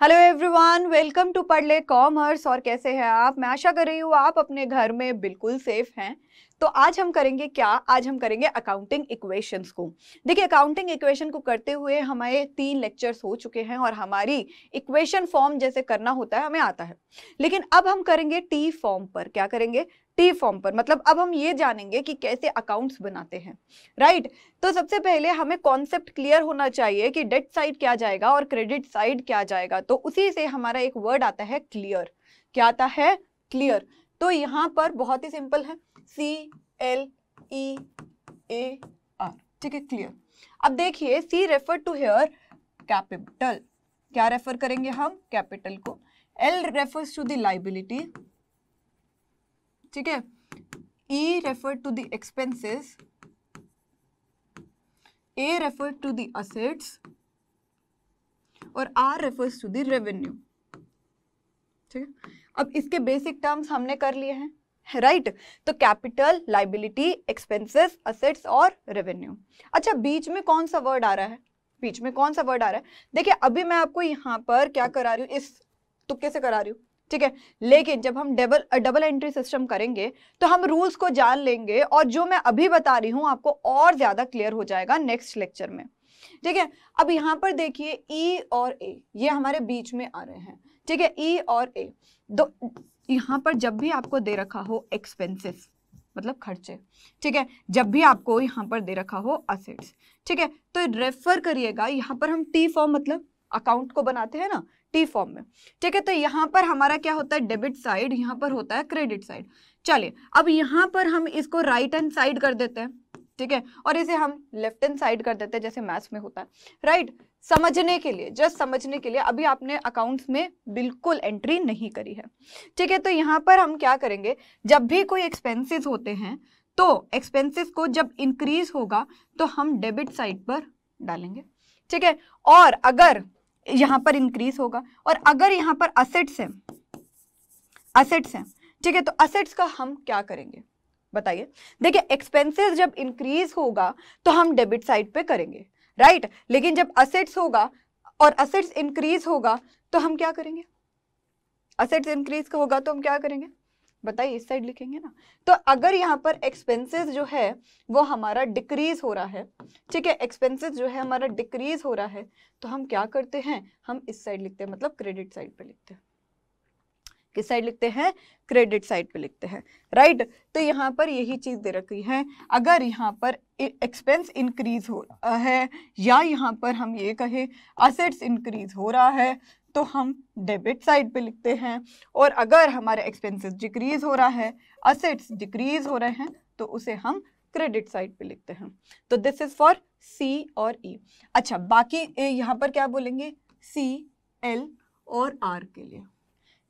Hello everyone welcome to पढ़ ले commerce और कैसे हैं आप? मैं आशा कर रही हूँ आप अपने घर में बिल्कुल सेफ़ हैं। तो आज हम करेंगे क्या? आज हम करेंगे अकाउंटिंग इक्वेशंस को। देखिए अकाउंटिंग इक्वेशन को करते हुए हमारे तीन लेक्चर्स हो चुके हैं और हमारी इक्वेशन फॉर्म जैसे करना होता है, हमें आता है। लेकिन अब हम करेंगे टी फॉर्म पर। क्या करेंगे? टी फॉर्म पर। मतलब अब हम ये जानेंगे कि कैसे अकाउंट्स बनाते हैं। राइट तो सबसे पहले हमें कॉन्सेप्ट क्लियर होना चाहिए कि डेट साइड क्या जाएगा और क्रेडिट साइड क्या जाएगा। तो उसी से हमारा एक वर्ड आता है क्लियर क्या आता है? क्लियर तो यहाँ पर बहुत ही सिंपल है. सी एल ई ए आर ठीक है क्लियर अब देखिए C refer to here capital क्या रेफर करेंगे हम? कैपिटल को. L refers to the liability ठीक है? E refer to the expenses A refer to the assets और R refers to the revenue ठीक है? अब इसके बेसिक टर्म्स हमने कर लिए हैं राइट right? तो कैपिटल लाइबिलिटी एक्सपेंसेस असेट्स और रेवेन्यू अच्छा बीच में कौन सा वर्ड आ रहा है? बीच में कौन सा वर्ड आ रहा है? देखिए, अभी मैं आपको यहाँ पर क्या करा रही हूँ, इस तुक्के से करा रही हूँ, ठीक है? लेकिन जब हम डबल डबल एंट्री सिस्टम करेंगे तो हम रूल्स को जान लेंगे और जो मैं अभी बता रही हूँ, आपको और ज़्यादा क्लियर हो जाएगा नेक्स्ट लेक्चर में। ठीक है? अब यहाँ पर देखिए ई e और ए ये हमारे बीच में आ रहे हैं। ठीक है ई e और ए दो, यहाँ पर जब भी आपको दे रखा हो एक्सपेंसेस मतलब खर्चे, ठीक है, जब भी आपको यहाँ पर दे रखा हो असेट्स ठीक है तो रेफर करिएगा, यहाँ पर हम टी फॉर्म मतलब अकाउंट को बनाते हैं ना टी फॉर्म में, ठीक है तो यहाँ पर हमारा क्या होता है डेबिट साइड यहाँ पर होता है क्रेडिट साइड चलिए, अब यहाँ पर हम इसको राइट हैंड साइड कर देते हैं, ठीक है, और इसे हम लेफ़्ट हैंड साइड कर देते हैं, जैसे मैथ्स में होता है राइट समझने के लिए जस्ट समझने के लिए अभी आपने अकाउंट्स में बिल्कुल एंट्री नहीं करी है। ठीक है तो यहाँ पर हम क्या करेंगे, जब भी कोई एक्सपेंसेस होते हैं तो एक्सपेंसेस को जब इंक्रीज होगा तो हम डेबिट साइड पर डालेंगे। ठीक है, और अगर यहाँ पर इंक्रीज होगा, और अगर यहाँ पर असेट्स हैं असेट्स हैं, ठीक है तो असेट्स का हम क्या करेंगे? बताइए। देखिए एक्सपेंसेस जब इंक्रीज होगा तो हम डेबिट साइड पे करेंगे। Right right? लेकिन जब असेट्स होगा और असेट्स इंक्रीज होगा तो हम क्या करेंगे? असेट्स इंक्रीज होगा तो हम क्या करेंगे? बताइए, इस साइड लिखेंगे ना। तो अगर यहाँ पर एक्सपेंसेस जो है, वो हमारा डिक्रीज हो रहा है, ठीक है? एक्सपेंसेस जो है, हमारा डिक्रीज हो रहा है तो हम क्या करते हैं? हम इस साइड लिखते हैं मतलब क्रेडिट साइड पे लिखते हैं। किस साइड लिखते हैं? क्रेडिट साइड पे लिखते हैं। राइट? तो यहाँ पर यही चीज़ दे रखी है। अगर यहाँ पर एक्सपेंस इंक्रीज हो रहा है या यहाँ पर हम ये कहें असेट्स इंक्रीज हो रहा है तो हम डेबिट साइड पे लिखते हैं। और अगर हमारे एक्सपेंसेस डिक्रीज हो रहा है असेट्स डिक्रीज हो रहे हैं तो उसे हम क्रेडिट साइड पे लिखते हैं। तो दिस इज़ फॉर सी और ई e. अच्छा बाकी यहाँ पर क्या बोलेंगे? सी एल और आर के लिए।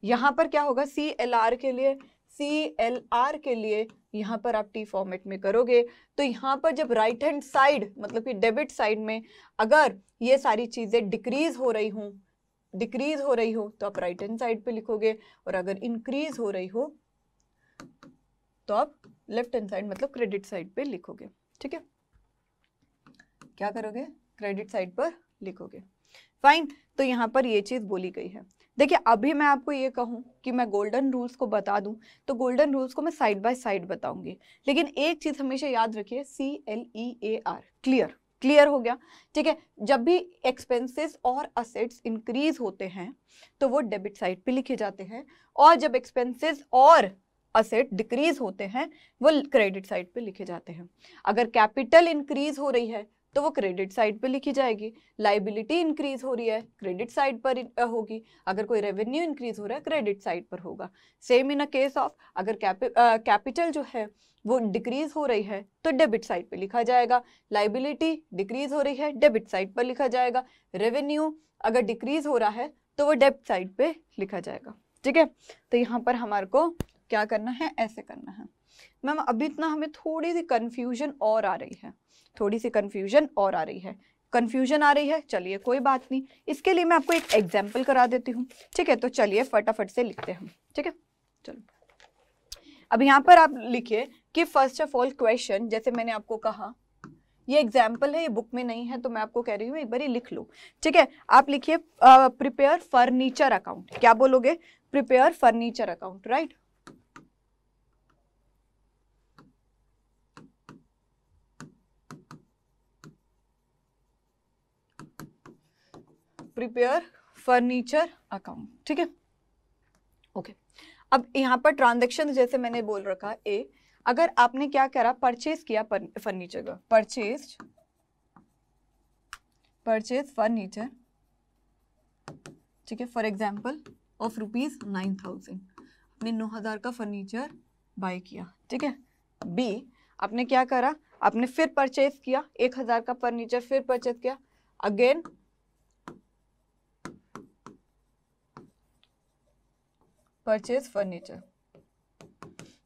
यहाँ पर क्या होगा? सी एल आर के लिए सी एल आर के लिए यहाँ पर आप टी फॉर्मेट में करोगे। तो यहाँ पर जब राइट हैंड साइड मतलब कि डेबिट साइड में अगर ये सारी चीज़ें डिक्रीज हो रही हूँ डिक्रीज हो रही हो तो आप राइट हैंड साइड पे लिखोगे और अगर इंक्रीज हो रही हो तो आप लेफ़्ट हैंड साइड मतलब क्रेडिट साइड पे लिखोगे। ठीक है? क्या करोगे? क्रेडिट साइड पर लिखोगे। फाइन तो यहाँ पर ये चीज़ बोली गई है। देखिए, अभी मैं आपको ये कहूँ कि मैं गोल्डन रूल्स को बता दूँ तो गोल्डन रूल्स को मैं साइड बाय साइड बताऊँगी। लेकिन एक चीज़ हमेशा याद रखिए C L E A R clear clear हो गया। ठीक है, जब भी एक्सपेंसेस और असेट्स इंक्रीज होते हैं तो वो डेबिट साइड पे लिखे जाते हैं और जब एक्सपेंसेस और असेट डिक्रीज होते हैं, वो क्रेडिट साइड पे लिखे जाते हैं। अगर कैपिटल इंक्रीज हो रही है तो वो क्रेडिट साइड पे लिखी जाएगी। लाइबिलिटी इंक्रीज हो रही है क्रेडिट साइड पर होगी। अगर कोई रेवेन्यू इंक्रीज हो रहा है क्रेडिट साइड पर होगा। Same in a case of अगर कैपिटल जो है, वो डिक्रीज हो रही है तो डेबिट साइड पे लिखा जाएगा। लाइबिलिटी डिक्रीज हो रही है डेबिट साइड पर लिखा जाएगा। रेवेन्यू अगर डिक्रीज हो रहा है तो वो डेबिट साइड पे लिखा जाएगा। ठीक है? तो यहाँ पर हमारे को क्या करना है? ऐसे करना है। मैम, अभी इतना हमें थोड़ी सी कन्फ्यूज़न और आ रही है। थोड़ी सी कन्फ्यूज़न और आ रही है। कन्फ्यूज़न आ रही है, चलिए कोई बात नहीं। इसके लिए मैं आपको एक एग्ज़ाम्पल करा देती हूँ। ठीक है तो चलिए फटाफट से लिखते हैं ठीक है? चलो। अब यहाँ पर आप लिखिए कि फ़र्स्ट ऑफ़ ऑल क्वेश्चन जैसे मैंने आपको कहा, ये एग्ज़ाम्पल है, ये बुक में नहीं है तो मैं आपको कह रही हूँ, एक बार लिख लो। ठीक है? आप लिखिए प्रिपेयर फर्नीचर अकाउंट क्या बोलोगे? Prepare furniture account right prepare furniture account ठीक है? ओके अब यहाँ पर ट्रांजेक्शन जैसे मैंने बोल रखा ए अगर आपने क्या करा परचेज किया फर्नीचर का परचेज परचेज फर्नीचर ठीक है? For example of rupees nine thousand आपने नौ हज़ार का फर्नीचर बाय किया, ठीक है? बी आपने क्या करा, आपने फिर परचेज किया, एक हज़ार का फर्नीचर फिर परचेज किया अगेन परचेज फर्नीचर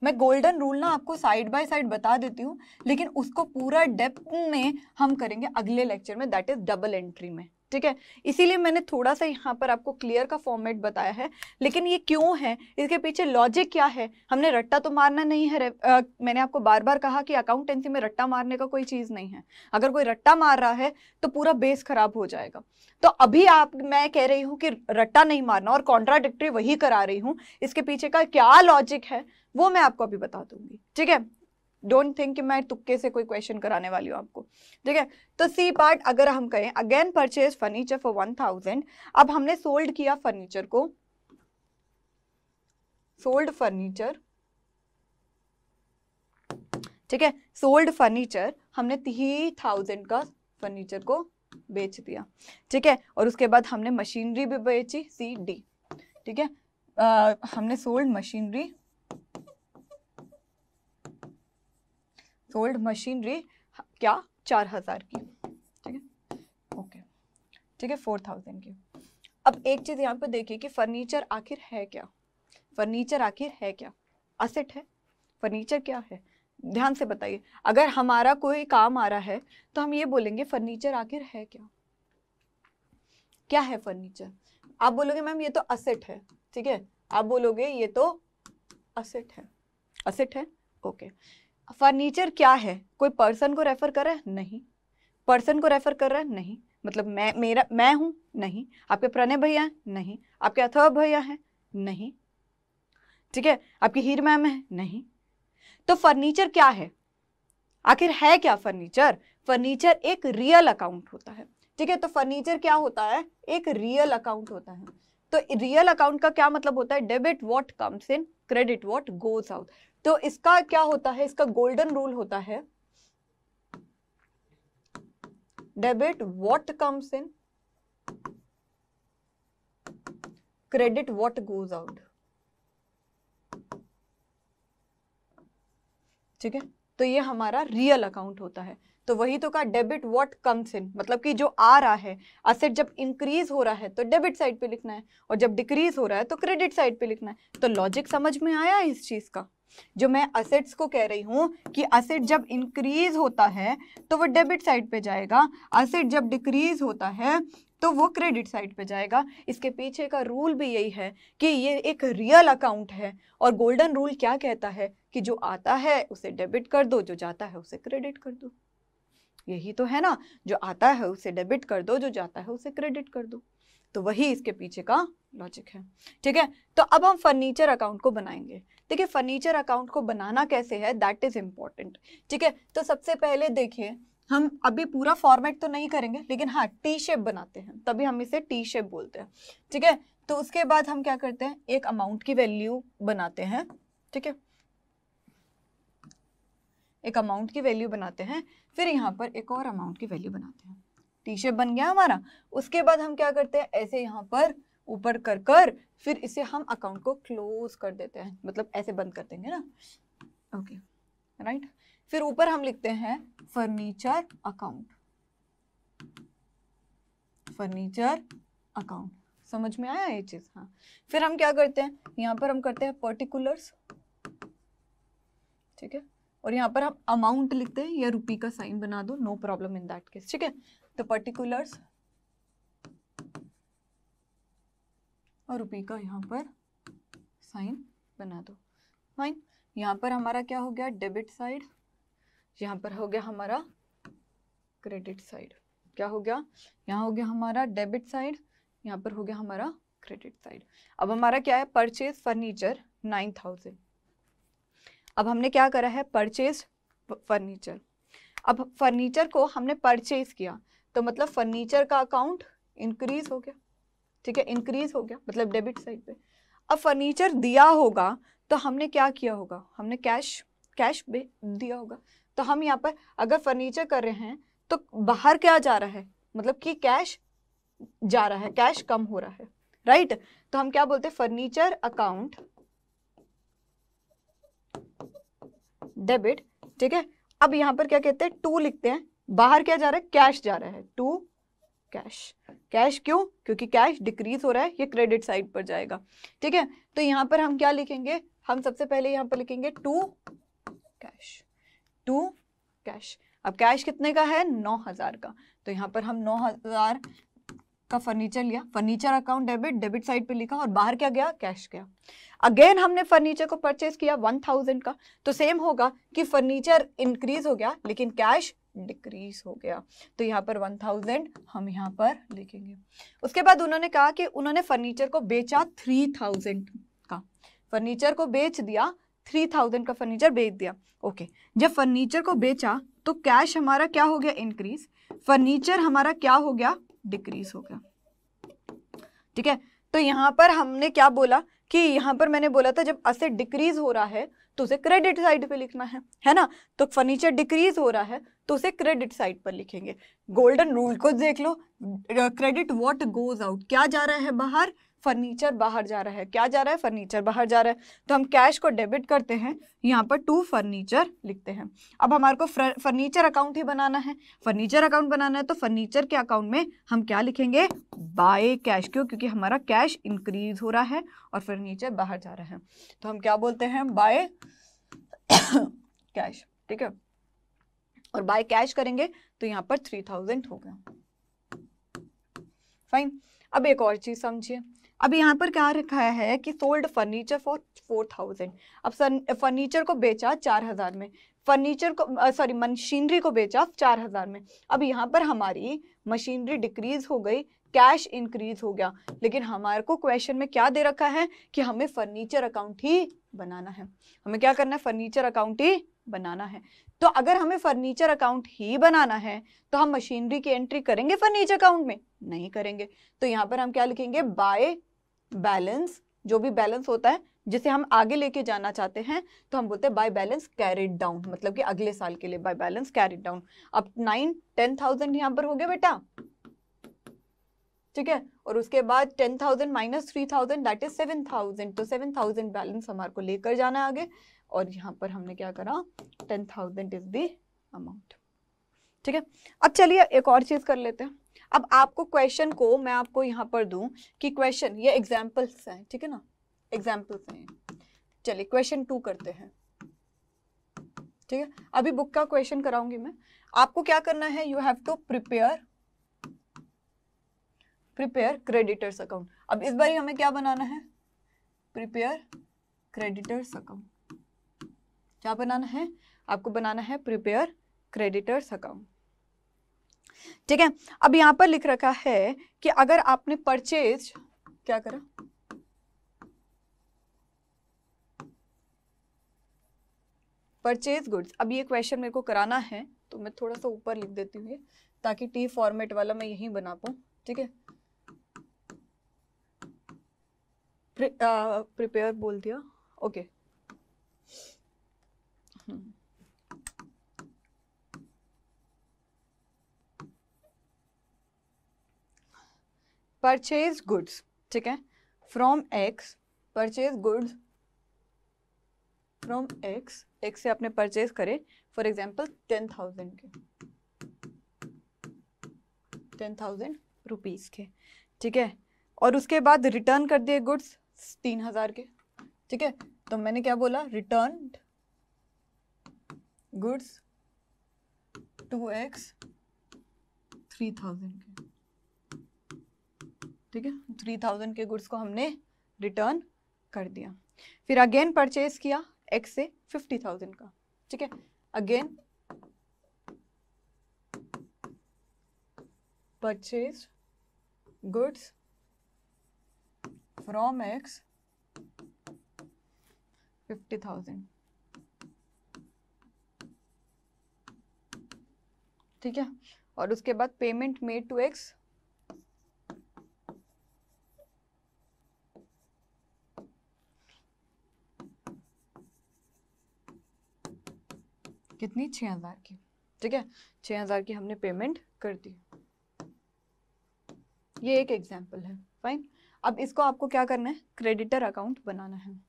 मैं गोल्डन रूल ना आपको साइड बाय साइड बता देती हूँ, लेकिन उसको पूरा डेप्थ में हम करेंगे अगले लेक्चर में दैट इज़ डबल एंट्री में। ठीक है? इसीलिए मैंने थोड़ा सा यहाँ पर आपको क्लियर का फॉर्मेट बताया है। लेकिन ये क्यों है? इसके पीछे लॉजिक क्या है? हमने रट्टा तो मारना नहीं है आ, मैंने आपको बार बार कहा कि अकाउंटेंसी में रट्टा मारने का कोई चीज़ नहीं है। अगर कोई रट्टा मार रहा है तो पूरा बेस खराब हो जाएगा। तो अभी आप मैं कह रही हूँ कि रट्टा नहीं मारना और कॉन्ट्राडिक्टरी वही करा रही हूँ इसके पीछे का क्या लॉजिक है वो मैं आपको अभी बता दूँगी। ठीक है? डोंट थिंक कि मैं तुक्के से कोई क्वेश्चन कराने वाली हूँ आपको। ठीक है? तो सी पार्ट अगर हम कहें again purchase furniture for one thousand अब हमने सोल्ड किया फर्नीचर को। सोल्ड फर्नीचर ठीक है? सोल्ड फर्नीचर हमने थ्री थाउज़ेंड का फर्नीचर को बेच दिया। ठीक है? और उसके बाद हमने मशीनरी भी बेची सी डी ठीक है? हमने सोल्ड मशीनरी सोल्ड मशीनरी क्या? चार हज़ार की। ठीक है? ओके ठीक है फोर थाउज़ेंड की। अब एक चीज़ यहाँ पे देखिए कि फर्नीचर आखिर है क्या? फर्नीचर आखिर है क्या? असेट है? फर्नीचर क्या है? ध्यान से बताइए। अगर हमारा कोई काम आ रहा है तो हम ये बोलेंगे फर्नीचर आखिर है क्या? क्या है फर्नीचर आप बोलोगे, मैम, ये तो असेट है। ठीक है? आप बोलोगे, ये तो असेट है। असेट है? ओके फर्नीचर क्या है? कोई पर्सन को रेफर कर रहा है? नहीं। पर्सन को रेफर कर रहा है? नहीं। मतलब मैं, मेरा, मैं हूँ? नहीं। आपके प्रणय भैया हैं? नहीं। आपके अथर्व भैया हैं? नहीं। ठीक है? आपकी हीर मैम है? नहीं। तो फर्नीचर क्या है? आखिर है क्या फर्नीचर फर्नीचर एक रियल अकाउंट होता है। ठीक है? तो फर्नीचर क्या होता है? एक रियल अकाउंट होता है। तो रियल अकाउंट का क्या मतलब होता है? Debit what comes in credit what goes out तो इसका क्या होता है? इसका गोल्डन रूल होता है। Debit what comes in credit what goes out ठीक है? तो ये हमारा रियल अकाउंट होता है। तो वही तो कहा डेबिट व्हाट कम्स इन मतलब कि जो आ रहा है असेट जब इंक्रीज हो रहा है तो डेबिट साइड पे लिखना है। और जब डिक्रीज हो रहा है तो क्रेडिट साइड पे लिखना है। तो लॉजिक समझ में आया इस चीज़ का? जो मैं असेट्स को कह रही हूँ कि असेट जब इंक्रीज होता है तो वो डेबिट साइड पे जाएगा। असेट जब डिक्रीज होता है तो वो क्रेडिट साइड पे जाएगा। इसके पीछे का रूल भी यही है कि ये एक रियल अकाउंट है और गोल्डन रूल क्या कहता है कि जो आता है, उसे डेबिट कर दो, जो जाता है, उसे क्रेडिट कर दो। यही तो है ना, जो आता है, उसे डेबिट कर दो, जो जाता है, उसे क्रेडिट कर दो। तो वही इसके पीछे का लॉजिक है। ठीक है? तो अब हम फर्नीचर अकाउंट को बनाएँगे। देखिए फर्नीचर अकाउंट को बनाना कैसे है? दैट इज़ इम्पोर्टेंट ठीक है? तो सबसे पहले देखिए, हम अभी पूरा फॉर्मेट तो नहीं करेंगे, लेकिन हाँ टी शेप बनाते हैं। तभी हम इसे टी शेप बोलते हैं। ठीक है? तो उसके बाद हम क्या करते हैं? एक अमाउंट की वैल्यू बनाते हैं। ठीक है? एक अमाउंट की वैल्यू बनाते हैं। फिर यहाँ पर एक और अमाउंट की वैल्यू बनाते हैं। टी शेप बन गया हमारा। उसके बाद हम क्या करते हैं? ऐसे यहाँ पर ऊपर कर कर फिर इसे हम अकाउंट को क्लोज कर देते हैं। मतलब ऐसे बंद कर देंगे ना। Okay okay, right right? फिर ऊपर हम लिखते हैं फर्नीचर अकाउंट फर्नीचर अकाउंट समझ में आया ये चीज़? हाँ। फिर हम क्या करते हैं? यहाँ पर हम करते हैं पर्टिकुलर्स ठीक है? और यहाँ पर हम अमाउंट लिखते हैं, या रुपी का साइन बना दो no problem in that case ठीक है? द पर्टिकुलर्स और रुपी का यहाँ पर साइन बना दो। फाइन यहाँ पर हमारा क्या हो गया? डेबिट साइड यहाँ पर हो गया हमारा क्रेडिट साइड क्या हो गया? यहाँ हो गया हमारा डेबिट साइड यहाँ पर हो गया हमारा क्रेडिट साइड अब हमारा क्या है? परचेज फर्नीचर नाइन थाउज़ेंड अब हमने क्या करा है? परचेज फर्नीचर अब फर्नीचर को हमने परचेज किया। तो मतलब फर्नीचर का अकाउंट इंक्रीज हो गया। ठीक है? इंक्रीज हो गया मतलब डेबिट साइड पे। अब फर्नीचर दिया होगा तो हमने क्या किया होगा? हमने कैश कैश दिया होगा। तो हम यहाँ पर अगर फर्नीचर कर रहे हैं तो बाहर क्या जा रहा है? मतलब कि कैश जा रहा है कैश कम हो रहा है। राइट तो हम क्या बोलते हैं? फर्नीचर अकाउंट डेबिट, ठीक है? अब यहाँ पर क्या कहते हैं? टू लिखते हैं। बाहर क्या जा रहा है? कैश जा रहा है। To, cash. कैश क्यों? क्योंकि कैश डिक्रीज हो रहा है, ये क्रेडिट साइड पर जाएगा। ठीक है? तो यहाँ पर हम क्या लिखेंगे? हम सबसे पहले यहाँ पर लिखेंगे टू, कैश। To, cash. अब कैश कितने का है? नौ हज़ार का। तो यहाँ पर हम नौ हज़ार का फर्नीचर लिया furniture account debit debit side पे लिखा और बाहर क्या गया? कैश गया। अगेन हमने फर्नीचर को परचेज किया वन थाउज़ेंड का। तो सेम होगा कि फर्नीचर इंक्रीज हो गया, लेकिन कैश डिक्रीज हो गया। तो यहाँ पर वन थाउज़ेंड हम यहाँ पर लिखेंगे। उसके बाद उन्होंने कहा कि उन्होंने फर्नीचर को बेचा थ्री थाउज़ेंड का। फर्नीचर को बेच दिया थ्री थाउज़ेंड का फर्नीचर बेच दिया। ओके जब फर्नीचर को बेचा तो कैश हमारा क्या हो गया? इंक्रीज फर्नीचर हमारा क्या हो गया? डिक्रीज हो गया। ठीक है? तो यहाँ पर हमने क्या बोला कि यहाँ पर मैंने बोला था, जब असेट डिक्रीज हो रहा है तो उसे क्रेडिट साइड पे लिखना है है ना? तो फर्नीचर डिक्रीज हो रहा है तो उसे क्रेडिट साइड पर लिखेंगे। गोल्डन रूल को देख लो। क्रेडिट व्हाट गोज आउट क्या जा रहा है बाहर? फर्नीचर बाहर जा रहा है। क्या जा रहा है? फर्नीचर बाहर जा रहा है। तो हम कैश को डेबिट करते हैं। यहाँ पर टू फर्नीचर लिखते हैं। अब हमारे को फर्नीचर अकाउंट ही बनाना है। फर्नीचर अकाउंट बनाना है तो फर्नीचर के अकाउंट में हम क्या लिखेंगे? बाय कैश क्यों? क्योंकि हमारा कैश इंक्रीज हो रहा है और फर्नीचर बाहर जा रहा है। तो हम क्या बोलते हैं? बाय कैश ठीक है? और बाय कैश करेंगे तो यहाँ पर थ्री थाउज़ेंड हो गया। फाइन अब एक और चीज़ समझिए। अब यहाँ पर क्या रखा है कि sold furniture for four thousand अब फर्नीचर को बेचा चार हज़ार में। फर्नीचर को सॉरी मशीनरी को बेचा चार हज़ार में। अब यहाँ पर हमारी मशीनरी डिक्रीज हो गई कैश इंक्रीज हो गया। लेकिन हमारे को क्वेश्चन में क्या दे रखा है कि हमें फर्नीचर अकाउंट ही बनाना है। हमें क्या करना है? फर्नीचर अकाउंट ही बनाना है। तो अगर हमें फर्नीचर अकाउंट ही बनाना है तो हम मशीनरी की एंट्री करेंगे फर्नीचर अकाउंट में? नहीं करेंगे। तो यहाँ पर हम क्या लिखेंगे? बाय बैलेंस, जो भी बैलेंस होता है, जिसे हम आगे लेके जाना चाहते हैं तो हम बोलते हैं बाय बैलेंस कैरिड डाउन। मतलब कि अगले साल के लिए बाय बैलेंस कैरिड डाउन। अब नाइन, टेन थाउज़ेंड यहाँ पर हो गया बेटा। ठीक है? और उसके बाद ten thousand minus three thousand, that is seven thousand. तो सेवन थाउज़ेंड बैलेंस हमारे को लेकर जाना है आगे। और यहाँ पर हमने क्या करा? Ten thousand is the amount ठीक है? अब चलिए एक और चीज़ कर लेते हैं। अब आपको क्वेश्चन को मैं आपको यहाँ पर दूँ कि क्वेश्चन ये एग्जाम्पल्स हैं, ठीक है ना? एग्जाम्पल्स हैं चलिए क्वेश्चन टू करते हैं। ठीक है? अभी बुक का क्वेश्चन कराऊँगी मैं। आपको क्या करना है? You have to prepare prepare creditors account अब इस बार हमें क्या बनाना है? प्रिपेयर क्रेडिटर्स अकाउंट क्या बनाना है, आपको बनाना है प्रिपेयर क्रेडिटर्स अकाउंट ठीक है? अब यहाँ पर लिख रखा है कि अगर आपने परचेज क्या करा? परचेज गुड्स अब ये क्वेश्चन मेरे को कराना है तो मैं थोड़ा सा ऊपर लिख देती हूँ ताकि टी फॉर्मेट वाला मैं यही बना पाऊँ। ठीक है? प्रिपेयर बोल दिया। ओके परचेज गुड्स ठीक है? From X purchase goods from X X से आपने परचेज करे फॉर एग्ज़ाम्पल टेन थाउज़ेंड के। टेन थाउज़ेंड रुपीज़ के, ठीक है? और उसके बाद रिटर्न कर दिए गुड्स तीन हज़ार के, ठीक है? तो मैंने क्या बोला? Return goods, to X, three thousand के। ठीक है? थ्री थाउज़ेंड के गुड्स को हमने रिटर्न कर दिया। फिर अगेन परचेज किया एक्स से फिफ्टी थाउज़ेंड का। ठीक है? Again purchase goods from X fifty thousand. ठीक है? और उसके बाद पेमेंट मेड टू एक्स कितनी? छह हज़ार की। ठीक है? छह हज़ार की हमने पेमेंट कर दी। ये एक एग्ज़ाम्पल है। फाइन अब इसको आपको क्या करना है? क्रेडिटर अकाउंट बनाना है।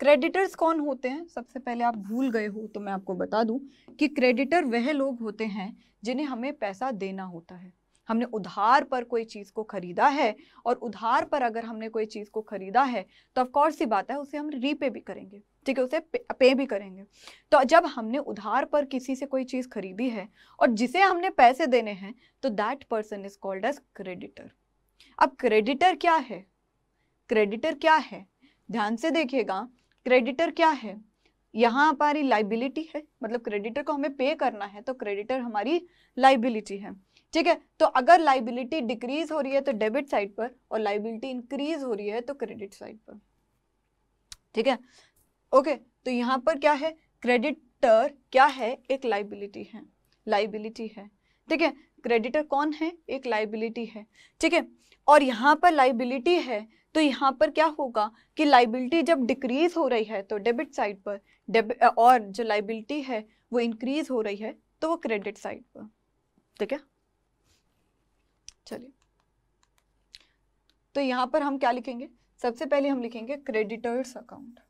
क्रेडिटर्स कौन होते हैं? सबसे पहले आप भूल गए हो तो मैं आपको बता दूँ कि क्रेडिटर वह लोग होते हैं जिन्हें हमें पैसा देना होता है। हमने उधार पर कोई चीज़ को खरीदा है और उधार पर अगर हमने कोई चीज़ को खरीदा है तो ऑफकोर्स सी बात है उसे हम रीपे भी करेंगे ठीक है? उसे पे, पे भी करेंगे। तो जब हमने उधार पर किसी से कोई चीज़ खरीदी है और जिसे हमने पैसे देने हैं तो that person is called as creditor अब क्रेडिटर क्या है? क्रेडिटर क्या है? ध्यान से देखिएगा क्रेडिटर क्या है? यहाँ हमारी लाइबिलिटी है मतलब क्रेडिटर को हमें पे करना है तो क्रेडिटर हमारी लाइबिलिटी है। ठीक है तो अगर लाइबिलिटी डिक्रीज हो रही है तो डेबिट साइड पर और लाइबिलिटी इंक्रीज हो रही है तो क्रेडिट साइड पर। ठीक है? ओके तो यहाँ पर क्या है? क्रेडिटर क्या है? एक लाइबिलिटी है। लाइबिलिटी है। ठीक है क्रेडिटर कौन है? एक लाइबिलिटी है। ठीक है, और यहाँ पर लाइबिलिटी है तो यहाँ पर क्या होगा कि लाइबिलिटी जब डिक्रीज हो रही है तो डेबिट साइड पर और जो लाइबिलिटी है वो इंक्रीज हो रही है तो वो क्रेडिट साइड पर। ठीक है? चलिए। तो यहाँ पर हम क्या लिखेंगे? सबसे पहले हम लिखेंगे क्रेडिटर्स अकाउंट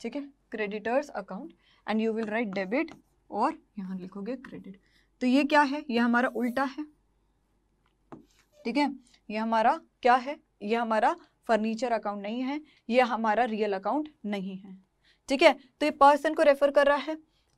ठीक है? Creditors account and you will write debit और यहाँ लिखोगे क्रेडिट तो ये क्या है? ये हमारा उल्टा है। ठीक है? ये हमारा क्या है? ये हमारा फर्नीचर अकाउंट नहीं है, ये हमारा रियल अकाउंट नहीं है। ठीक है? तो ये पर्सन को रेफर कर रहा है।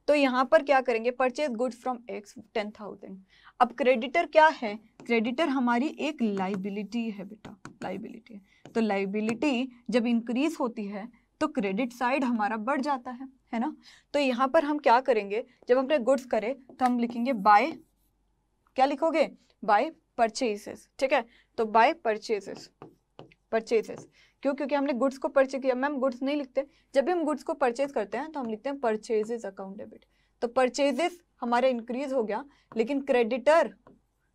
तो यहाँ पर क्या करेंगे? Purchase goods from X ten thousand अब क्रेडिटर क्या है? क्रेडिटर हमारी एक लाइबिलिटी है बेटा लाइबिलिटी है। तो लाइबिलिटी जब इंक्रीज होती है तो क्रेडिट साइड हमारा बढ़ जाता है है ना? तो यहाँ पर हम क्या करेंगे? जब हमने गुड्स करें तो हम लिखेंगे बाय क्या लिखोगे? बाय परचेजेस ठीक है? तो बाय परचेजेस परचेजेस क्यों? क्योंकि हमने गुड्स को परचेज किया। मैम गुड्स नहीं लिखते। जब भी हम गुड्स को परचेज करते हैं तो हम लिखते हैं परचेजेस अकाउंट डेबिट तो परचेजेस हमारा इंक्रीज हो गया, लेकिन क्रेडिटर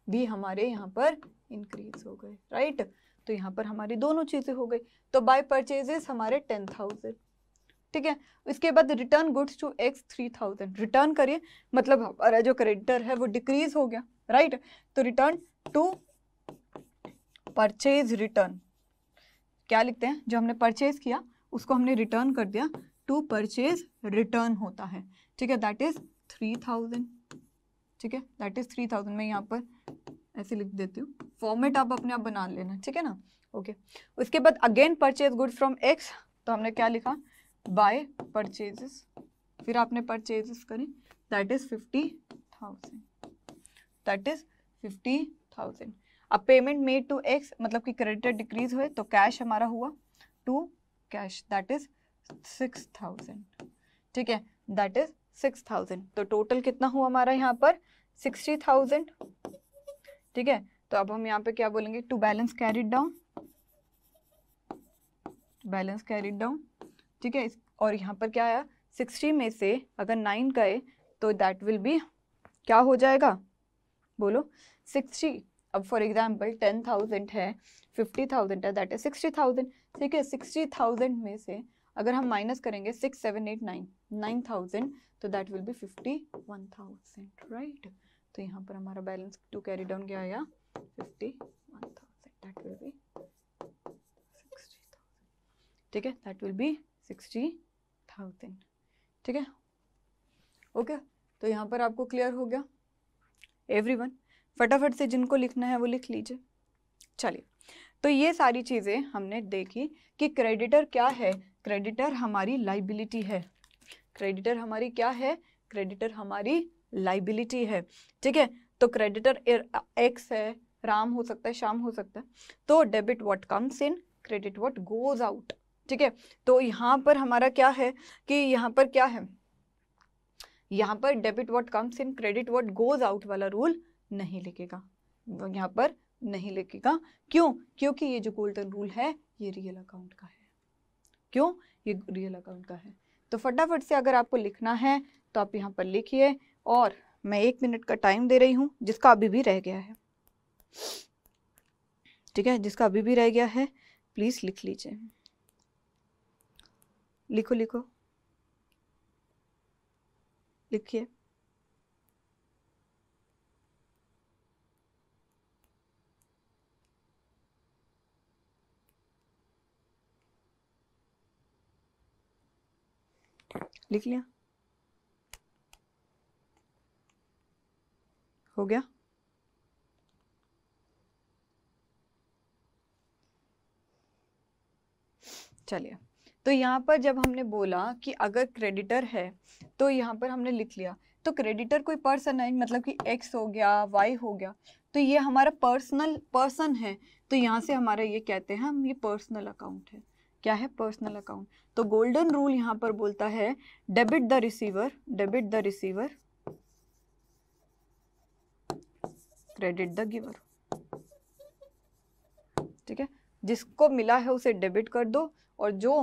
भी हमारे यहाँ पर इंक्रीज हो गए राइट तो यहाँ पर हमारी दोनों चीज़ें हो गई। तो बाय परचेजेस हमारे टेन थाउज़ेंड ठीक है? इसके बाद return goods to X three thousand return करिए मतलब हमारा जो क्रेडिटर है वो डिक्रीज हो गया राइट तो रिटर्न टू परचेज रिटर्न क्या लिखते हैं? जो हमने परचेज किया, उसको हमने रिटर्न कर दिया। टू परचेज रिटर्न होता है। ठीक है? दैट इज़ थ्री थाउज़ेंड ठीक है? दैट इज़ थ्री थाउज़ेंड मैं यहाँ पर ऐसे लिख देती हूँ। फॉर्मेट आप अपने आप बना लेना। ठीक है ना? Okay okay. उसके बाद again purchase good from X तो हमने क्या लिखा? बाय परचेजेस फिर आपने परचेजेस करी। That is fifty thousand that is fifty thousand अब पेमेंट मेड टू एक्स मतलब कि क्रेडिटर डिक्रीज हुए तो कैश हमारा हुआ to cash that is six thousand ठीक है? दैट इज़ सिक्स थाउज़ेंड तो टोटल कितना हुआ हमारा यहाँ पर? सिक्सटी थाउज़ेंड ठीक है? तो अब हम यहाँ पे क्या बोलेंगे? To balance carried down balance carried down ठीक है? और यहाँ पर क्या आया? सिक्सटी में से अगर नाइन गए तो दैट विल बी क्या हो जाएगा? बोलो. सिक्सटी अब फॉर एग्ज़ाम्पल टेन थाउज़ेंड है फिफ्टी थाउज़ेंड है दैट इज़ सिक्सटी थाउज़ेंड ठीक है सिक्सटी थाउज़ेंड में से अगर हम माइनस करेंगे six seven eight nine nine thousand तो that will be fifty one thousand right तो यहाँ पर हमारा बैलेंस टू कैरी डाउन क्या आया? Fifty one thousand that will be ठीक है that will be sixty thousand ठीक है? ओके तो यहाँ पर आपको क्लियर हो गया? एवरीवन फटाफट से जिनको लिखना है वो लिख लीजिए। चलिए तो ये सारी चीज़ें हमने देखी कि क्रेडिटर क्या है। क्रेडिटर हमारी लाइबिलिटी है। क्रेडिटर हमारी क्या है? क्रेडिटर हमारी लाइबिलिटी है। ठीक है तो क्रेडिटर एक्स है, राम हो सकता है शाम हो सकता है। तो debit what comes in credit what goes out ठीक है तो यहाँ पर हमारा क्या है कि यहाँ पर क्या है? यहाँ पर debit what comes in credit what goes out वाला रूल नहीं लिखेगा। यहाँ पर नहीं लिखेगा। क्यों? क्योंकि ये जो गोल्डन रूल है, ये रियल अकाउंट का है। क्यों? ये रियल अकाउंट का है। तो फटाफट से अगर आपको लिखना है तो आप यहाँ पर लिखिए। और मैं एक मिनट का टाइम दे रही हूँ, जिसका अभी भी रह गया है। ठीक है? जिसका अभी भी रह गया है प्लीज़ लिख लीजिए। लिखो लिखो। लिखिए। लिख लिया। हो गया? चलिए तो यहाँ पर जब हमने बोला कि अगर क्रेडिटर है तो यहाँ पर हमने लिख लिया। तो क्रेडिटर कोई पर्सन है मतलब कि एक्स हो गया वाई हो गया तो ये हमारा पर्सनल पर्सन है तो यहाँ से हमारा ये कहते हैं हम, ये पर्सनल अकाउंट है। क्या है? पर्सनल अकाउंट तो गोल्डन रूल यहाँ पर बोलता है debit the receiver debit the receiver credit the giver ठीक है? जिसको मिला है उसे डेबिट कर दो और जो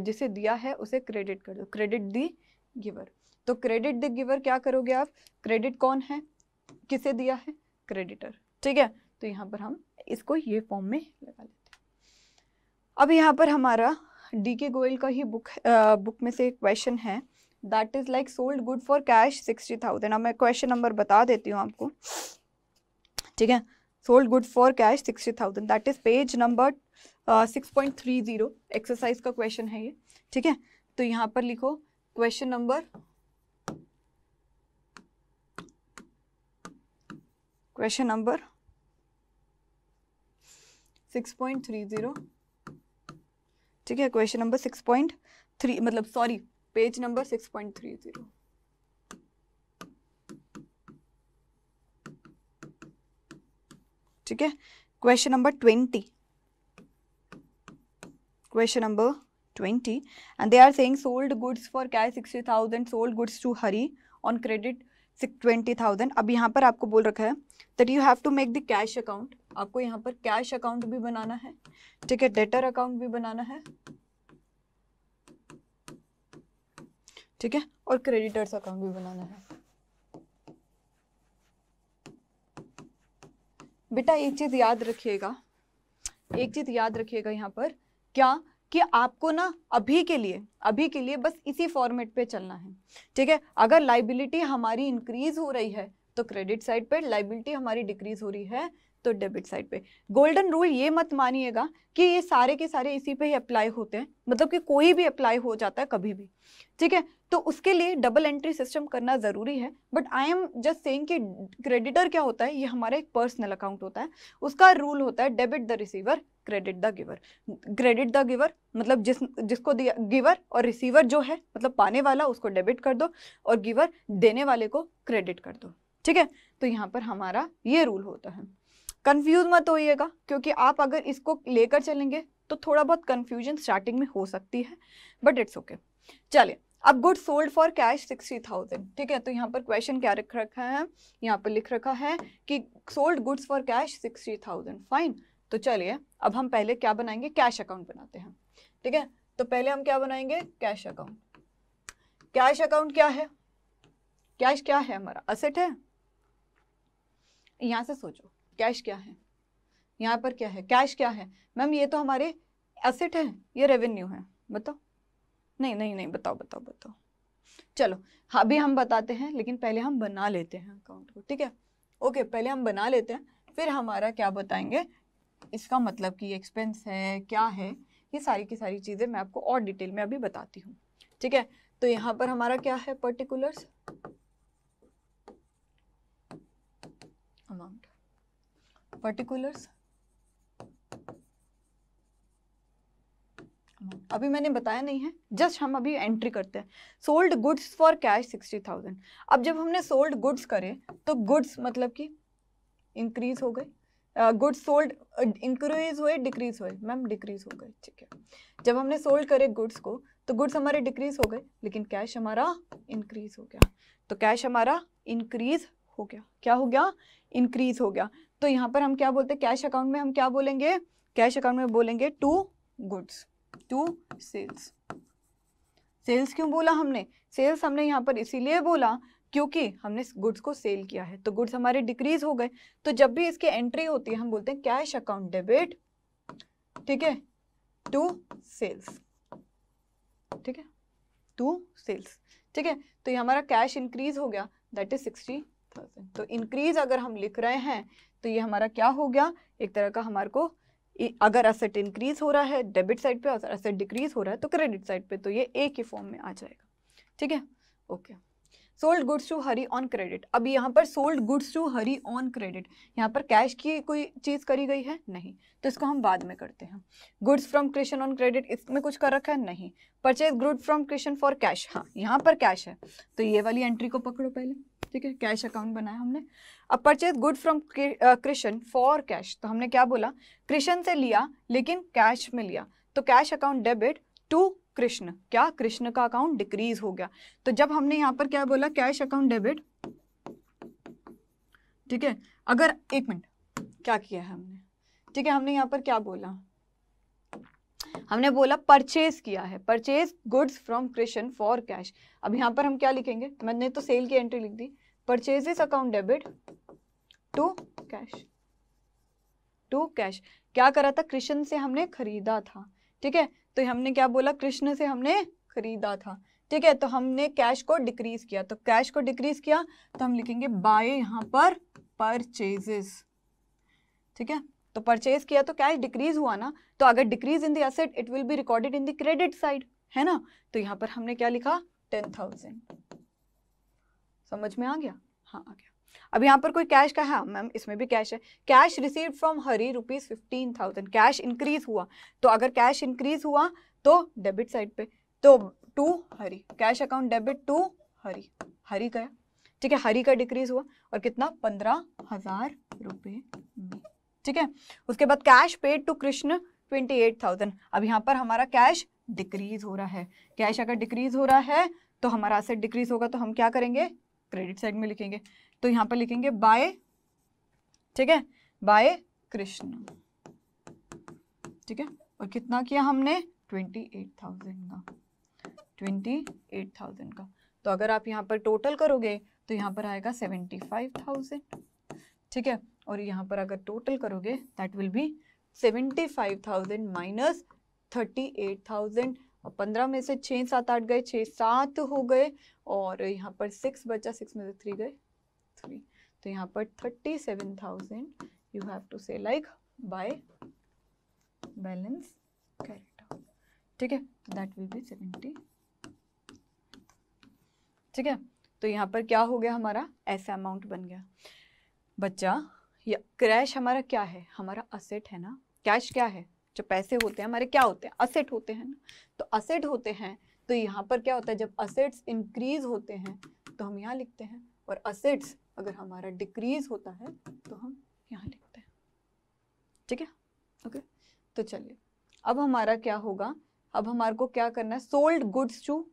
जिसे दिया है उसे क्रेडिट कर दो। क्रेडिट दी गिवर तो क्रेडिट द गिवर क्या करोगे आप? क्रेडिट कौन है? किसे दिया है? क्रेडिटर ठीक है? तो यहाँ पर हम इसको ये फॉर्म में लगा लेते अब यहाँ पर हमारा डी के गोयल का ही बुक आ, बुक में से एक क्वेश्चन है। That is like sold good for cash sixty thousand अब मैं क्वेश्चन नंबर बता देती हूँ आपको। ठीक है? Sold good for cash sixty thousand that is page number six point three zero exercise का क्वेश्चन है ये। ठीक है? तो यहाँ पर लिखो question number question number six point three zero ठीक है question number six point three मतलब sorry page number six point three zero ठीक है question number twenty question number twenty and they are saying sold goods for cash sixty thousand sold goods to Hari on credit twenty thousand अब यहाँ पर आपको बोल रखा है that you have to make the cash account आपको यहाँ पर कैश अकाउंट भी बनाना है, ठीक है डेटर अकाउंट भी बनाना है, ठीक है, और क्रेडिटर्स अकाउंट भी बनाना है। बेटा एक चीज़ याद रखिएगा, एक चीज़ याद रखिएगा यहाँ पर, क्या, कि आपको ना अभी के लिए, अभी के लिए बस इसी फॉर्मेट पे चलना है, ठीक है? अगर लाइबिलिटी हमारी इंक्रीज हो रही है तो क्रेडिट साइड पे लाइबिलिटी हमारी डिक्रीज हो रही है तो डेबिट साइड पे। गोल्डन रूल ये मत मानिएगा कि ये सारे के सारे इसी पे ही अप्लाई होते हैं। मतलब कि कोई भी अप्लाई हो जाता है कभी भी। ठीक है? तो उसके लिए डबल एंट्री सिस्टम करना ज़रूरी है। But I am just saying कि क्रेडिटर क्या होता है? ये हमारा एक पर्सनल अकाउंट होता है। उसका रूल होता है debit the receiver credit the giver credit the giver मतलब जिस, जिसको दिया गिवर और रिसीवर जो है मतलब पाने वाला, उसको डेबिट कर दो और गिवर देने वाले को क्रेडिट कर दो। ठीक है? तो यहाँ पर हमारा ये रूल होता है। कंफ्यूज मत होइएगा, क्योंकि आप अगर इसको लेकर चलेंगे तो थोड़ा बहुत कंफ्यूजन स्टार्टिंग में हो सकती है बट इट्स ओके चलिए, अब good sold for cash sixty thousand ठीक है तो यहाँ पर क्वेश्चन क्या रख रखा है? यहाँ पर लिख रखा है कि sold goods for cash sixty thousand fine तो चलिए, अब हम पहले क्या बनाएँगे? कैश अकाउंट बनाते हैं. ठीक है तो पहले हम क्या बनाएँगे? कैश अकाउंट कैश अकाउंट क्या है? कैश क्या है हमारा? असेट है? यहाँ से सोचो. कैश क्या है? यहाँ पर क्या है? कैश क्या है? मैम, ये तो हमारे एसेट है, ये रेवेन्यू है। बताओ। नहीं नहीं नहीं, बताओ बताओ बताओ। चलो, अभी हम बताते हैं, लेकिन पहले हम बना लेते हैं अकाउंट को, ठीक है? ओके पहले हम बना लेते हैं, फिर हमारा क्या बताएँगे? इसका मतलब कि एक्सपेंस है, क्या है? ये सारी की सारी चीज़ें मैं आपको और डिटेल में अभी बताती हूँ, ठीक है? तो यहाँ पर हमारा क्या है पर्टिकुलर्स अमाउंट पर्टिकुलर्स अभी मैंने बताया नहीं है जस्ट हम अभी एंट्री करते हैं। Sold goods for cash sixty thousand अब जब हमने सोल्ड गुड्स करे तो गुड्स मतलब कि इंक्रीज हो गए गुड्स सोल्ड इंक्रीज हुए डिक्रीज हुए। मैम डिक्रीज हो गए। ठीक है। जब हमने सोल्ड करे गुड्स को तो गुड्स हमारे डिक्रीज हो गए, लेकिन कैश हमारा इंक्रीज हो गया। तो कैश हमारा इंक्रीज हो गया। क्या हो गया? इंक्रीज हो गया। तो यहाँ पर हम क्या बोलते हैं? कैश अकाउंट में हम क्या बोलेंगे? कैश अकाउंट में बोलेंगे to goods to sales sales क्यों बोला हमने? सेल्स हमने यहाँ पर इसीलिए बोला क्योंकि हमने गुड्स को सेल किया है। तो गुड्स हमारे डिक्रीज हो गए। तो जब भी इसकी एंट्री होती है, हम बोलते हैं कैश अकाउंट डेबिट ठीक है? टू सेल्स ठीक है? टू सेल्स ठीक है? तो ये हमारा कैश इंक्रीज हो गया दैट इज़ सिक्सटी थाउज़ेंड तो इंक्रीज अगर हम लिख रहे हैं तो ये हमारा क्या हो गया? एक तरह का हमारे को अगर असेट इंक्रीज हो रहा है डेबिट साइड पे और असेट डिक्रीज हो रहा है तो क्रेडिट साइड पे तो ये एक ही फॉर्म में आ जाएगा। ठीक है? Okay sold goods to Hari on credit अब यहाँ पर sold goods to Hari on credit यहाँ पर कैश की कोई चीज़ करी गई है? नहीं. तो इसको हम बाद में करते हैं। Goods from Krishan on credit इसमें कुछ कर रखा है? नहीं. Purchase good from Krishan for cash हाँ यहाँ पर कैश है. तो ये वाली एंट्री को पकड़ो पहले। ठीक है कैश अकाउंट बनाया हमने। अब purchase good from Krishan for cash तो हमने क्या बोला? क्रिशन से लिया, लेकिन कैश में लिया। तो cash account debit to Krishna क्या? कृष्ण का अकाउंट डिक्रीज हो गया। तो जब हमने यहाँ पर क्या बोला? कैश अकाउंट डेबिट ठीक है, अगर एक मिनट, क्या किया है हमने? ठीक है, हमने यहाँ पर क्या बोला? हमने बोला परचेज किया है। Purchase goods from Krishna for cash अब यहाँ पर हम क्या लिखेंगे? मैंने तो सेल की एंट्री लिख दी। Purchases account debit to cash to cash क्या करा था? कृष्ण से हमने खरीदा था। ठीक है? तो हमने क्या बोला? कृष्ण से हमने खरीदा था। ठीक है? तो हमने कैश को डिक्रीज किया। तो कैश को डिक्रीज किया तो हम लिखेंगे बाय यहाँ पर परचेजेस ठीक है? तो परचेज किया तो कैश डिक्रीज हुआ ना? तो अगर decrease in the asset it will be recorded in the credit side है ना? तो यहाँ पर हमने क्या लिखा? टेन थाउज़ेंड समझ में आ गया? हाँ आ गया। अब यहाँ पर कोई कैश का, है मैम इसमें भी कैश है। Cash receive from Hari rupees fifteen thousand cash increase हुआ। तो अगर कैश इंक्रीज हुआ तो डेबिट साइड पे तो to Hari cash account debit to Hari Hari गया। ठीक है हरी का डिक्रीज हुआ और कितना? पंद्रह हज़ार रुपये ठीक है, उसके बाद cash paid to Krishna twenty eight thousand अब यहाँ पर हमारा कैश डिक्रीज हो रहा है। कैश अगर डिक्रीज हो रहा है तो हमारा असेट डिक्रीज होगा तो हम क्या करेंगे? क्रेडिट साइड में लिखेंगे। तो यहाँ पर लिखेंगे, बाय ठीक है? बाय कृष्ण। ठीक है? और कितना किया हमने? ट्वेंटी एट थाउज़ेंड का। ट्वेंटी एट थाउज़ेंड का। तो अगर आप यहाँ पर टोटल करोगे तो यहाँ पर आएगा सेवेंटी फाइव थाउज़ेंड। ठीक है? और यहाँ पर अगर टोटल करोगे that will be seventy five thousand minus thirty eight thousand पंद्रह में से छः सात, आठ गए छः सात हो गए और यहाँ पर सिक्स बचा सिक्स में से थ्री गए थ्री तो यहाँ पर thirty seven thousand you have to say like by balance carried ठीक है? दैट विल बी सेवेंटी ठीक है? तो यहाँ पर क्या हो गया हमारा? ऐसा अमाउंट बन गया। बच्चा, या क्रैश हमारा क्या है? हमारा असेट है ना? कैश क्या है? जो पैसे होते हैं, हमारे क्या होते हैं? असेट होते हैं ना। तो असेट होते हैं तो यहाँ पर क्या होता है? जब असेट्स इंक्रीज होते हैं तो हम यहाँ लिखते हैं। और असेट्स अगर हमारा डिक्रीज होता है तो हम यहाँ लिखते हैं। ठीक है? ओके तो चलिए, अब हमारा क्या होगा? अब हमारे को क्या करना है? Sold goods to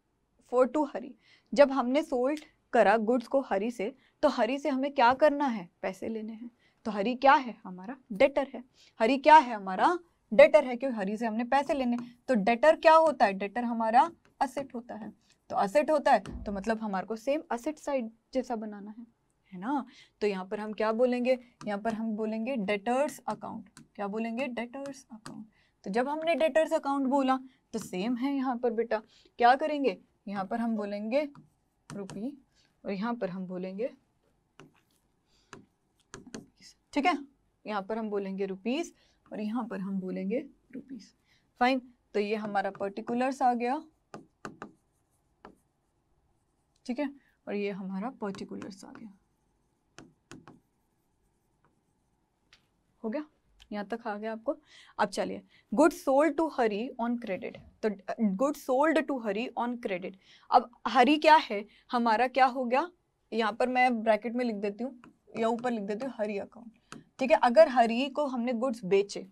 for to Hari जब हमने सोल्ड करा गुड्स को हरी से तो हरी से हमें क्या करना है? पैसे लेने हैं। तो हरी क्या है? हमारा डेटर है। हरी क्या है? हमारा डेटर है क्योंकि हरी से हमने पैसे लेने। तो डेटर क्या होता है? डेटर हमारा असेट होता है। तो असेट होता है तो मतलब हमारे को सेम असेट साइड जैसा बनाना है। है ना? तो यहाँ पर हम क्या बोलेंगे? यहाँ पर हम बोलेंगे डेटर्स अकाउंट क्या बोलेंगे? डेटर्स अकाउंट तो जब हमने डेटर्स अकाउंट बोला तो सेम है यहाँ पर बेटा। क्या करेंगे? यहाँ पर हम बोलेंगे रुपी और यहाँ पर हम बोलेंगे ठीक है? यहाँ पर हम बोलेंगे रुपीज़ और यहाँ पर हम बोलेंगे रुपीस फाइन तो ये हमारा पर्टिकुलर्स आ गया। ठीक है? और ये हमारा पर्टिकुलर्स आ गया। हो गया? यहाँ तक आ गया आपको। अब चलिए। Good sold to Hari on credit तो good sold to Hari on credit अब हरी क्या है? हमारा क्या हो गया? यहाँ पर मैं ब्रैकेट में लिख देती हूँ। या ऊपर लिख देती हूँ हरी अकाउंट ठीक है, अगर हरी को हमने गुड्स बेचे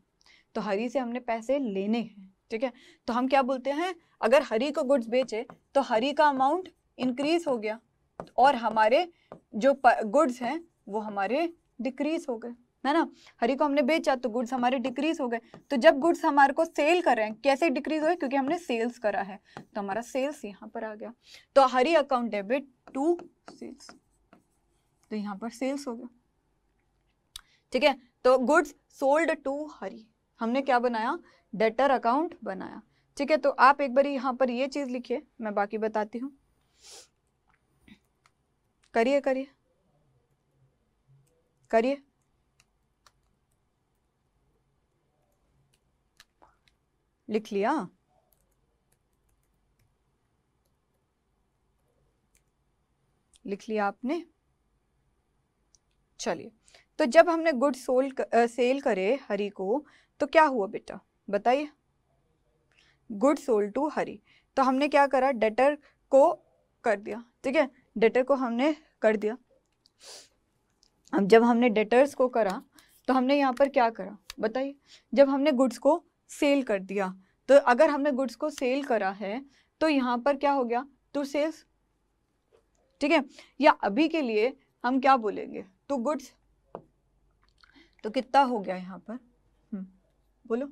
तो हरी से हमने पैसे लेने हैं, ठीक है? तो हम क्या बोलते हैं? अगर हरी को गुड्स बेचे तो हरी का अमाउंट इंक्रीज हो गया, और हमारे जो गुड्स हैं, वो हमारे डिक्रीज हो गए, है ना? हरी को हमने बेचा तो गुड्स हमारे डिक्रीज हो गए। तो जब गुड्स हमारे को सेल कर रहे हैं, कैसे डिक्रीज हुए? क्योंकि हमने सेल्स करा है तो हमारा सेल्स यहाँ पर आ गया। तो Hari account debit to sales तो यहाँ पर सेल्स हो गया। ठीक है? तो गुड्स सोल्ड टू हरी। हमने क्या बनाया? डेटर अकाउंट बनाया। ठीक है? तो आप एक बार यहाँ पर ये चीज़ लिखिए, मैं बाकी बताती हूँ। करिए करिए। करिए। लिख लिया? लिख लिया आपने? चलिए। तो जब हमने गुड सोल सेल करे हरी को तो क्या हुआ बेटा? बताइए। Good sold to Hari. तो हमने क्या करा? डेटर को कर दिया, ठीक है? डेटर को हमने कर दिया। अब जब हमने डेटर्स को करा तो हमने यहाँ पर क्या करा? बताइए। जब हमने गुड्स को सेल कर दिया तो अगर हमने गुड्स को सेल करा है तो यहाँ पर क्या हो गया? To sales. ठीक है? या अभी के लिए हम क्या बोलेंगे? To goods. तो कितना हो गया यहाँ पर? हम्म, बोलो।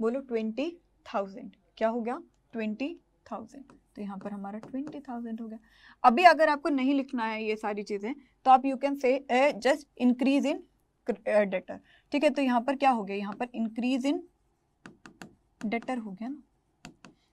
बोलो ट्वेंटी थाउज़ेंड क्या हो गया? ट्वेंटी थाउज़ेंड तो यहाँ पर हमारा ट्वेंटी थाउज़ेंड हो गया। अभी अगर आपको नहीं लिखना है ये सारी चीज़ें तो आप you can say just increase in debtor ठीक है तो यहाँ पर क्या हो गया? यहाँ पर इंक्रीज इन डेटर हो गया ना।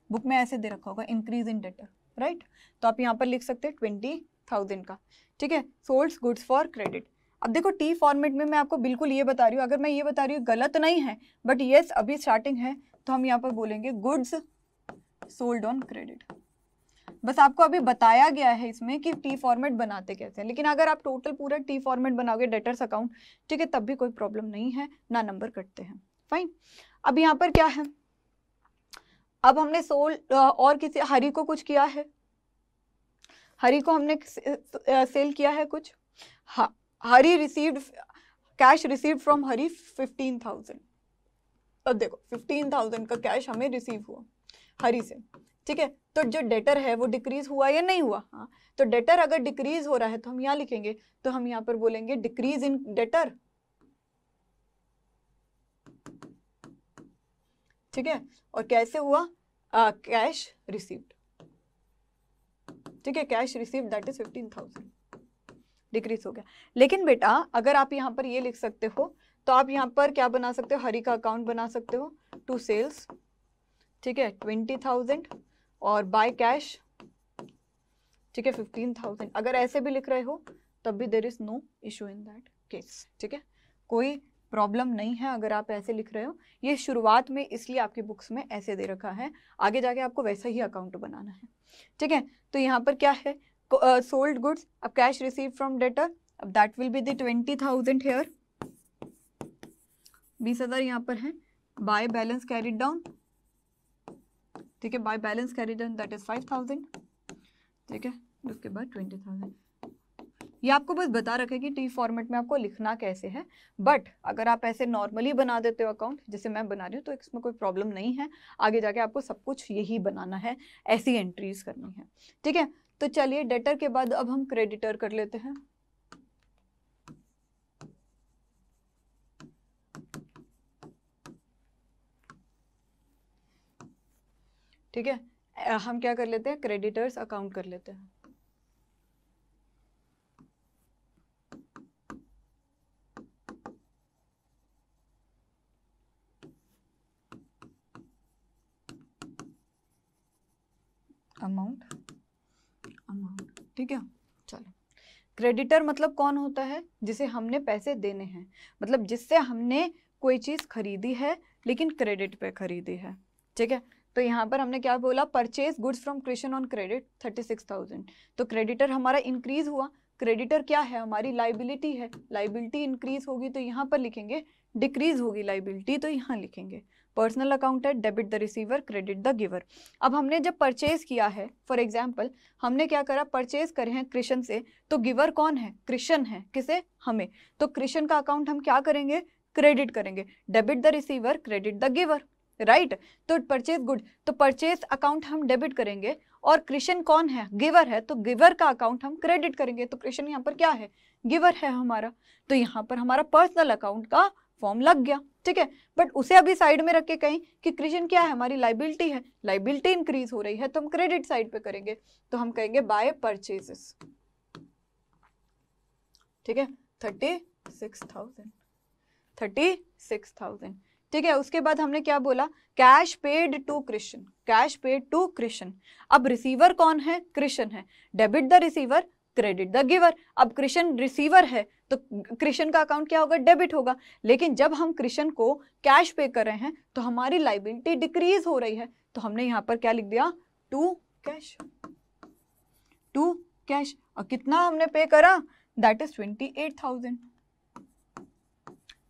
बुक में ऐसे दे रखा होगा इंक्रीज इन डेटर राइट तो आप यहाँ पर लिख सकते हैं ट्वेंटी थाउज़ेंड का। ठीक है सोल्ड्स गुड्स फॉर क्रेडिट अब देखो टी फॉर्मेट में मैं आपको बिल्कुल ये बता रही हूँ, अगर मैं ये बता रही हूँ, गलत नहीं है बट येस अभी स्टार्टिंग है तो हम यहाँ पर बोलेंगे गुड्स सोल्ड ऑन क्रेडिट बस आपको अभी बताया गया है इसमें कि टी फॉर्मेट बनाते कैसे हैं, लेकिन अगर आप टोटल पूरा टी फॉर्मेट बनाओगे डेटर्स अकाउंट ठीक है, तब भी कोई प्रॉब्लम नहीं है, ना नंबर कटते हैं फाइन अब यहाँ पर क्या है? अब हमने सोल और किसी, हरी को कुछ किया है? हरी को हमने सेल किया है कुछ? हाँ Hari received cash received from Hari fifteen thousand अब देखो फिफ्टीन थाउज़ेंड का कैश हमें रिसीव हुआ हरी से। ठीक है? तो जो डेटर है, वो डिक्रीज हुआ या नहीं हुआ? हाँ। तो डेटर अगर डिक्रीज हो रहा है तो हम यहाँ लिखेंगे तो हम यहाँ पर बोलेंगे डिक्रीज इन डेटर ठीक है? और कैसे हुआ? कैश रिसीव्ड ठीक है? Cash receive that is fifteen thousand decrease हो गया। लेकिन बेटा, अगर आप यहाँ पर ये लिख सकते हो तो आप यहाँ पर क्या बना सकते हो? हरी का अकाउंट बना सकते हो टू सेल्स ठीक है ट्वेंटी थाउज़ेंड और बाय कैश ठीक है फिफ्टीन थाउज़ेंड अगर ऐसे भी लिख रहे हो, तब भी there is no issue in that case ठीक है? कोई प्रॉब्लम नहीं है अगर आप ऐसे लिख रहे हो। ये शुरुआत में इसलिए आपकी बुक्स में ऐसे दे रखा है। आगे जाके आपको वैसा ही अकाउंट बनाना है, ठीक है? तो यहाँ पर क्या है? सोल्ड गुड्स अब कैश रिसीव फ्रॉम डेटर अब that will be the twenty thousand here बीस हज़ार यहाँ पर है। बाय बैलेंस कैरिड डाउन ठीक है by balance carried down that is five thousand ठीक है, उसके बाद ट्वेंटी थाउज़ेंड ये आपको बस बता रखा कि टी फॉर्मेट में आपको लिखना कैसे है बट अगर आप ऐसे नॉर्मली बना देते हो अकाउंट जैसे मैं बना रही हूँ तो इसमें कोई प्रॉब्लम नहीं है। आगे जाके आपको सब कुछ यही बनाना है, ऐसी एंट्रीज करनी है। ठीक है तो चलिए डेटर के बाद अब हम क्रेडिटर कर लेते हैं। ठीक है? हम क्या कर लेते हैं? क्रेडिटर्स अकाउंट कर लेते हैं अमाउंट अमाउंट ठीक है चलो क्रेडिटर मतलब कौन होता है? जिसे हमने पैसे देने हैं। मतलब जिससे हमने कोई चीज़ खरीदी है, लेकिन क्रेडिट पे खरीदी है। ठीक है? तो यहाँ पर हमने क्या बोला? Purchase goods from Krishan on credit thirty six thousand तो क्रेडिटर हमारा इंक्रीज हुआ। क्रेडिटर क्या है? हमारी लाइबिलिटी है। लाइबिलिटी इंक्रीज होगी तो यहाँ पर लिखेंगे डिक्रीज होगी लाइबिलिटी तो यहाँ लिखेंगे। पर्सनल अकाउंट है debit the receiver credit the giver अब हमने जब परचेज किया है फॉर एग्ज़ाम्पल हमने क्या करा परचेज करे हैं कृष्ण से तो गिवर कौन है? कृष्ण है। किसे? हमें। तो कृष्ण का अकाउंट हम क्या करेंगे? क्रेडिट करेंगे। Debit the receiver credit the giver right? तो परचेज गुड तो परचेज अकाउंट हम डेबिट करेंगे, और कृष्ण कौन है? गिवर है। तो गिवर का अकाउंट हम क्रेडिट करेंगे। तो कृष्ण यहाँ पर क्या है? गिवर है हमारा। तो यहाँ पर हमारा पर्सनल अकाउंट का फॉर्म लग गया। ठीक है? बट उसे अभी साइड में रख के कहीं कि क्रिजन क्या है? हमारी लाइबिलिटी है। लाइबिलिटी इंक्रीज हो रही है तो हम क्रेडिट साइड पे करेंगे। तो हम कहेंगे बाय परचेजेस ठीक है? Thirty six thousand thirty six thousand ठीक है? उसके बाद हमने क्या बोला? Cash paid to Krishna cash paid to Krishna अब रिसीवर कौन है? कृष्ण है। Debit the receiver credit the giver. अब कृष्ण रिसीवर है तो कृष्ण का अकाउंट क्या होगा? डेबिट होगा। लेकिन जब हम कृष्ण को कैश पे कर रहे हैं तो हमारी लाइबिलिटी डिक्रीज हो रही है। तो हमने यहाँ पर क्या लिख दिया? To cash. To cash. और कितना हमने पे करा? That is twenty eight thousand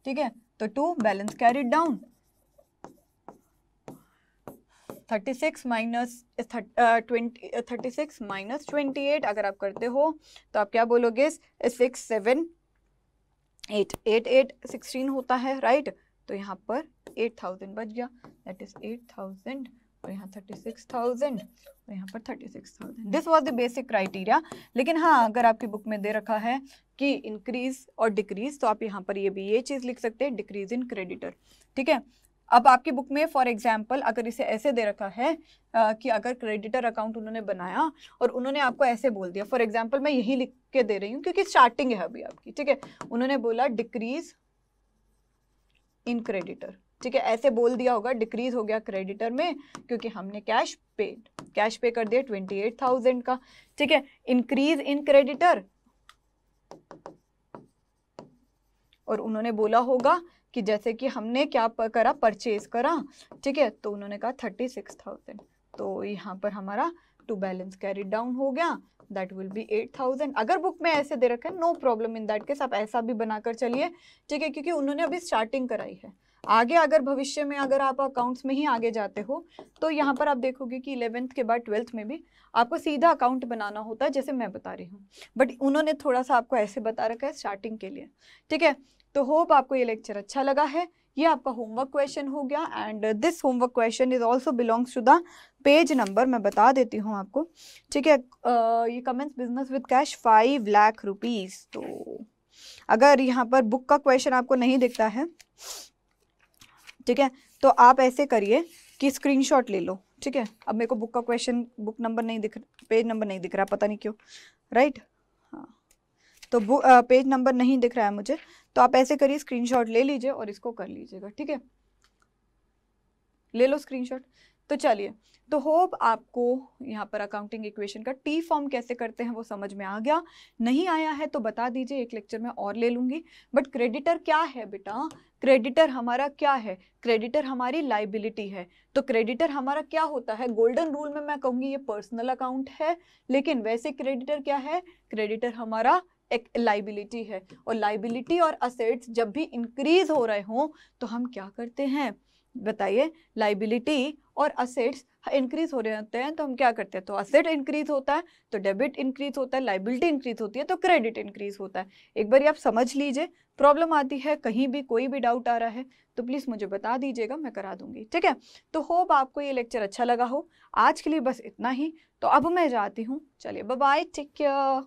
ठीक है? तो to balance carried down. 36 minus twenty thirty six minus twenty eight अगर आप करते हो तो आप क्या बोलोगे? Six, seven, eight eight eight, sixteen होता है राइट तो यहाँ पर एट थाउज़ेंड बच गया। दैट इज़ एट थाउज़ेंड और यहाँ थर्टी सिक्स थाउज़ेंड और यहाँ पर thirty six thousand. This was the basic criteria लेकिन हाँ अगर आपकी बुक में दे रखा है कि इंक्रीज और डिक्रीज तो आप यहाँ पर ये भी, ये चीज़ लिख सकते हैं डिक्रीज इन क्रेडिटर ठीक है? अब आपकी बुक में फॉर एग्ज़ाम्पल अगर इसे ऐसे दे रखा है आ, कि अगर क्रेडिटर अकाउंट उन्होंने बनाया और उन्होंने आपको ऐसे बोल दिया। फॉर एग्ज़ाम्पल मैं यही लिख के दे रही हूँ क्योंकि स्टार्टिंग है अभी आपकी ठीक है? उन्होंने बोला डिक्रीज इन क्रेडिटर ठीक है ऐसे बोल दिया होगा डिक्रीज हो गया क्रेडिटर में क्योंकि हमने कैश पेड कैश पे कर दिया ट्वेंटी एट थाउज़ेंड का ठीक है? इंक्रीज इन क्रेडिटर और उन्होंने बोला होगा कि जैसे कि हमने क्या करा परचेज करा, ठीक है? तो उन्होंने कहा थर्टी सिक्स थाउज़ेंड तो यहाँ पर हमारा टू बैलेंस कैरी डाउन हो गया। That will be eight thousand अगर बुक में ऐसे दे रखा no problem in that case आप ऐसा भी बनाकर चलिए, ठीक है? क्योंकि उन्होंने अभी स्टार्टिंग कराई है। आगे अगर भविष्य में अगर आप अकाउंट्स में ही आगे जाते हो तो यहाँ पर आप देखोगे कि इलेवेंथ के बाद ट्वेल्थ में भी आपको सीधा अकाउंट बनाना होता है, जैसे मैं बता रही हूँ। बट उन्होंने थोड़ा सा आपको ऐसे बता रखा है स्टार्टिंग के लिए, ठीक है? तो होप आपको ये लेक्चर अच्छा लगा है। ये आपका होमवर्क क्वेश्चन हो गया and this homework question is also belongs to the page number मैं बता देती हूँ आपको। ठीक है ये commenced business with cash five lakh rupees तो अगर यहाँ पर बुक का क्वेश्चन आपको नहीं दिखता है, ठीक है तो आप ऐसे करिए कि स्क्रीनशॉट ले लो। ठीक है, अब मेरे को बुक का क्वेश्चन बुक नंबर नहीं दिख पेज नंबर नहीं दिख रहा, पता नहीं क्यों राइट हाँ तो बुक पेज नंबर नहीं दिख रहा है मुझे तो आप ऐसे करिए स्क्रीनशॉट ले लीजिए और इसको कर लीजिएगा, ठीक है? ले लो स्क्रीनशॉट तो चलिए तो होप आपको यहाँ पर अकाउंटिंग इक्वेशन का टी फॉर्म कैसे करते हैं वो समझ में आ गया। नहीं आया है तो बता दीजिए, एक लेक्चर में और ले लूँगी। बट क्रेडिटर क्या है बेटा? क्रेडिटर हमारा क्या है? क्रेडिटर हमारी लाइबिलिटी है। तो क्रेडिटर हमारा क्या होता है? गोल्डन रूल में मैं कहूँगी ये पर्सनल अकाउंट है, लेकिन वैसे क्रेडिटर क्या है? क्रेडिटर हमारा एक लाइबिलिटी है। और लाइबिलिटी और असेट्स जब भी इंक्रीज हो रहे हों तो हम क्या करते हैं? बताइए। लाइबिलिटी और असेट्स इंक्रीज हो रहे होते हैं तो हम क्या करते हैं? तो असेट इंक्रीज होता है तो डेबिट इंक्रीज होता है लाइबिलिटी इंक्रीज होती है तो क्रेडिट इंक्रीज होता है। एक बार आप समझ लीजिए प्रॉब्लम आती है, कहीं भी कोई भी डाउट आ रहा है तो प्लीज़ मुझे बता दीजिएगा, मैं करा दूँगी, ठीक है? तो होप आपको ये लेक्चर अच्छा लगा हो। आज के लिए बस इतना ही। तो अब मैं जाती हूँ। चलिए बाय टेक केयर